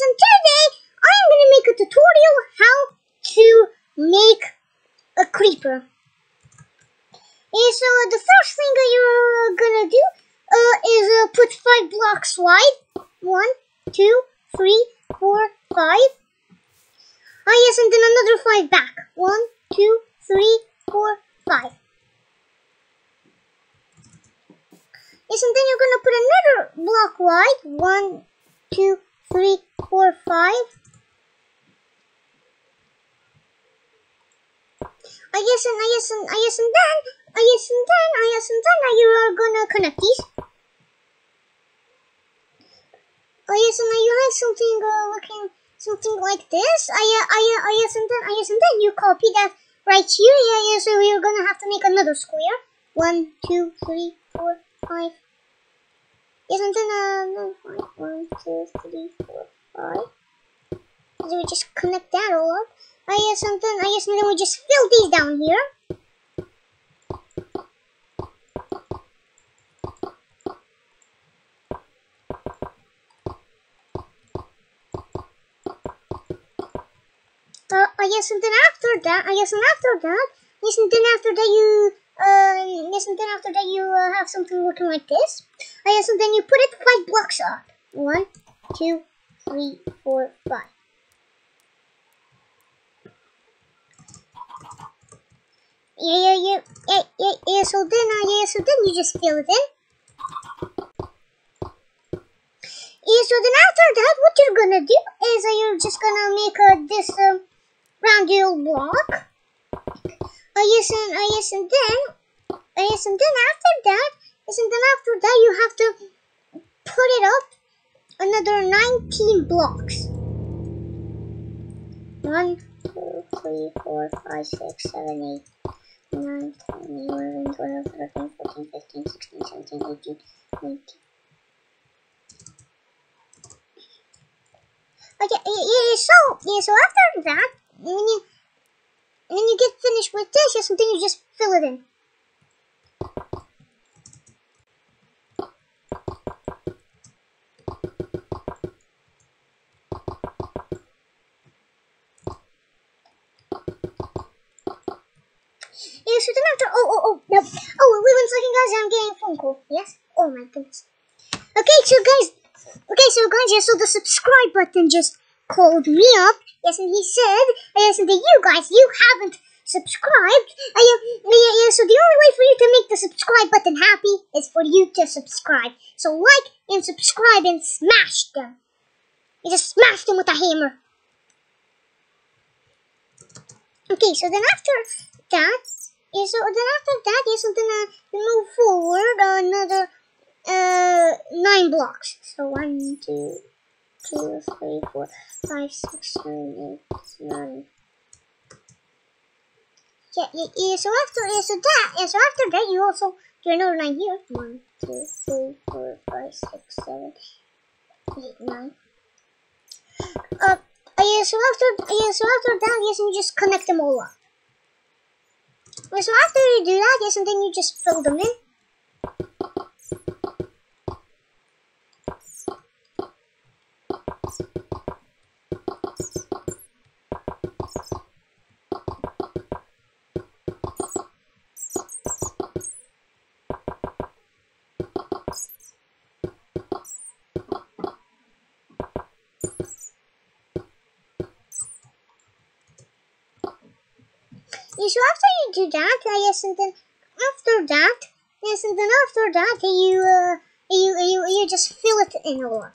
and today I'm gonna make a tutorial how to make a creeper. And so the first thing that you're gonna do uh, is uh, put five blocks wide. One, two, three, four, five. Ah yes, and then another five back. One, two, three, four, five. Yes, and then you're gonna put another block wide. One, two, three, four, five. I guess and I guess and I guess and then I guess and then I guess and then you are gonna connect these. I guess and you have something uh, looking something like this. I uh, I uh, guess and then I guess and then you copy that right here. Yeah, yeah. So you're gonna have to make another square. One, two, three, four, five. And then uh, five. One, two, three, four, five. So we just connect that all up. I guess then I guess then we just fill these down here. Uh, I guess and then after that, I guess and after that, and then after that you, uh, yes, and then after that you uh, have something looking like this. Guess and then you put it five blocks up. One, two, three, four, five. Yeah, yeah, yeah, yeah, yeah, yeah. So then, uh, yeah, so then you just fill it in. Yeah, so then after that, what you're gonna do is uh, you're just gonna make uh, this um, round block. Uh, yes, and uh, yes, and then, uh, yes, and then after that, yes, and then after that, you have to put it up another 19 blocks. One, two, three, four, five, six, seven, eight. 9, 10, 11, 12, 13, 14, 15, 16, 17, 18, 19. Okay, yeah, so, yeah, so after that, when you, when you get finished with this, yes, and then you just fill it in. Yeah, so then after, oh, oh, oh, no, oh, wait one second, guys, I'm getting a phone call, yes? Oh my goodness. Okay, so guys, okay, so guys, yeah, so the subscribe button just called me up, yes, and he said, yes, and that you guys, you haven't subscribed, so the only way for you to make the subscribe button happy is for you to subscribe. So like and subscribe and smash them. You just smash them with a hammer. Okay, so then after that, yeah, so then after that, yeah, so then uh, we move forward another uh nine blocks. So one, two, two, three, four, five, six, seven, eight, nine. Yeah, yeah, yeah. So after, yeah, so that, yeah, so after that, you also do another line here. One, two, three, four, five, six, seven, eight, nine. Uh, yeah, so after, yeah, so after that, yes, and you just connect them all up. Yeah, so after you do that, yes, and then you just fill them in. Yeah, so after you do that, uh, yes, and then after that, yes, and then after that, you, uh, you, you, you just fill it in all up.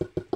out.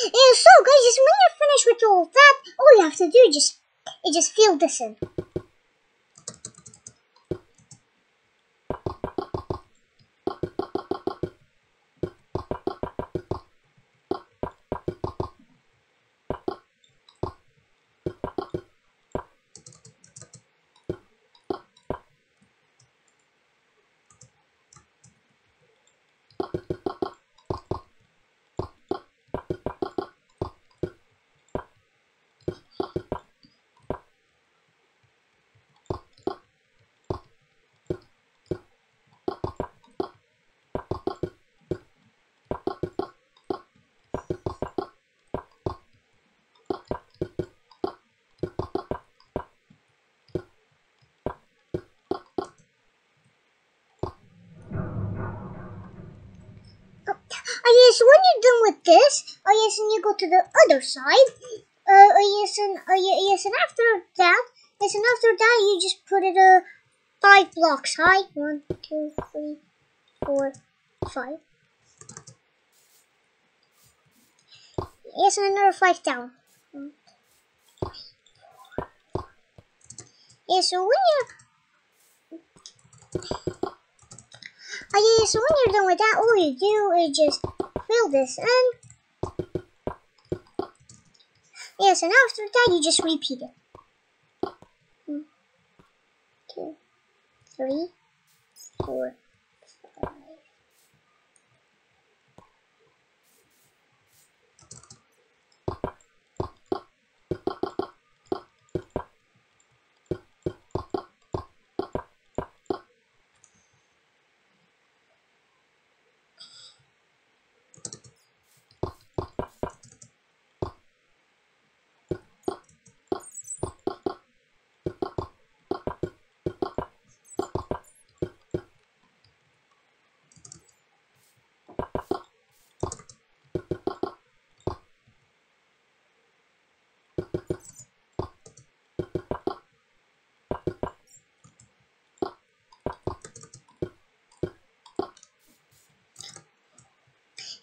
And so guys, just when you're finished with all that, all you have to do is just is just fill this in. Oh yes, when you're done with this, oh yes, and you go to the other side. Uh, oh yes, and oh yes, and after that, yes, and after that, you just put it uh five blocks high. One, two, three, four, five. Yes, and another five down. Yeah, so when you Oh yeah, so when you're done with that, all you do is just fill this in. Yes, and after that, you just repeat it. One, two, three, four, five.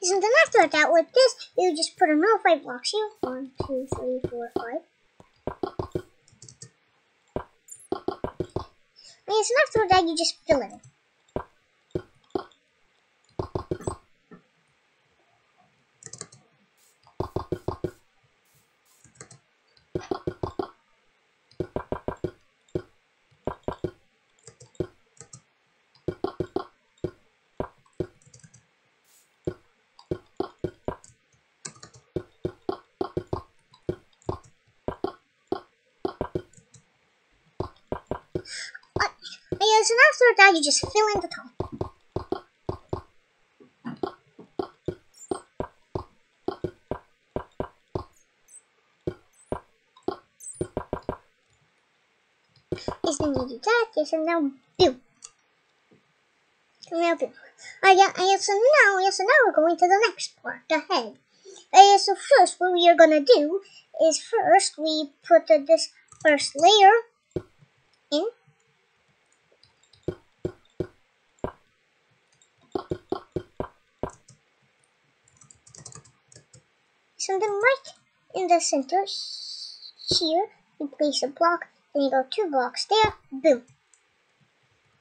And then after that, with this, you just put another five blocks here. One, two, three, four, five. And after that, you just fill it in. And after that, you just fill in the top. Yes, then you do that. Yes, and now boom. Now boom. Uh, yeah, yes, and now, yes, and now we're going to the next part, the head. Uh, so first, what we are gonna do is first we put uh, this first layer in. So then right in the center here, you place a block, then you go two blocks there, boom.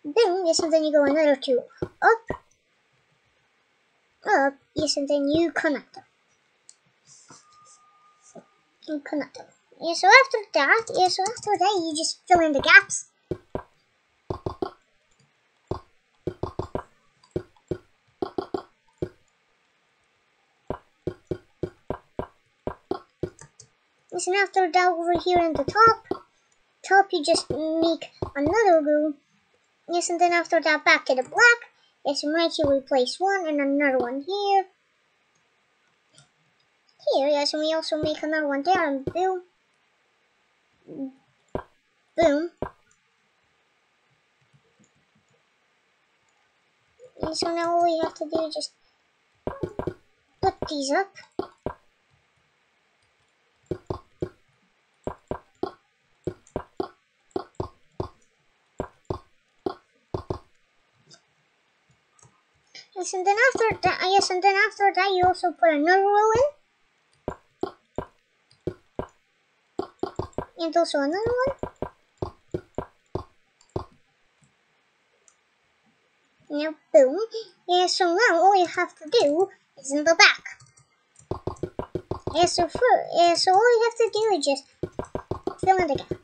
Boom, yes, and then you go another two up, up, yes, and then you connect them. You connect them. Yeah, so after that, yeah, so after that, you just fill in the gaps. And after that, over here in the top, top, you just make another room. Yes, and then after that, back to the black. Yes, and right here, we place one and another one here. Here, yes, and we also make another one there, and boom. Boom. And so now all we have to do is just put these up. And then after that, uh, yes, and then after that, you also put another row in. And also another one. Now, boom. Yeah, so now all you have to do is in the back. Yeah, so for, yeah, so all you have to do is just fill in the gap.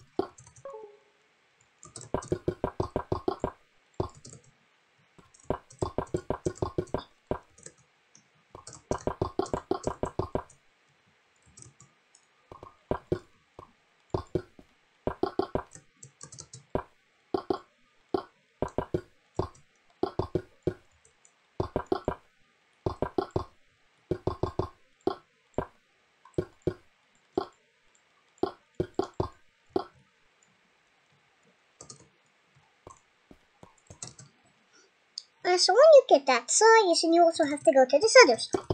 Uh, so when you get that size, and you also have to go to this other side.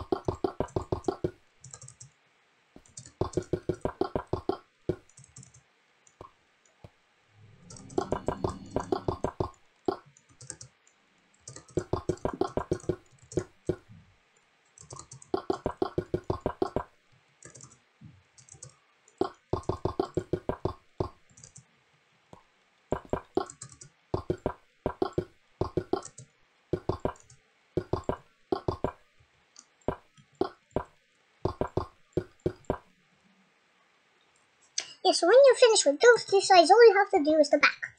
Yeah, so when you're finished with those two sides, all you have to do is the back.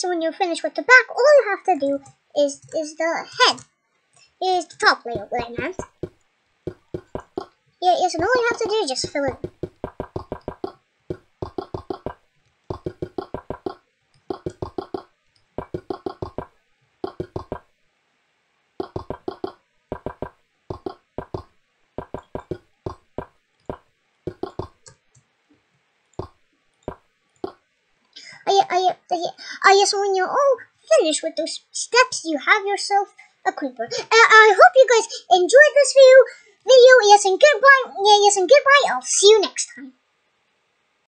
So when you're finished with the back, all you have to do is is the head. Is the top layer right now. Yeah, yes, and all you have to do is just fill it. I, I, I, guess when you're all finished with those steps, you have yourself a creeper. Uh, I hope you guys enjoyed this video. Video, yes, and goodbye. Yeah, yes, and goodbye. I'll see you next time.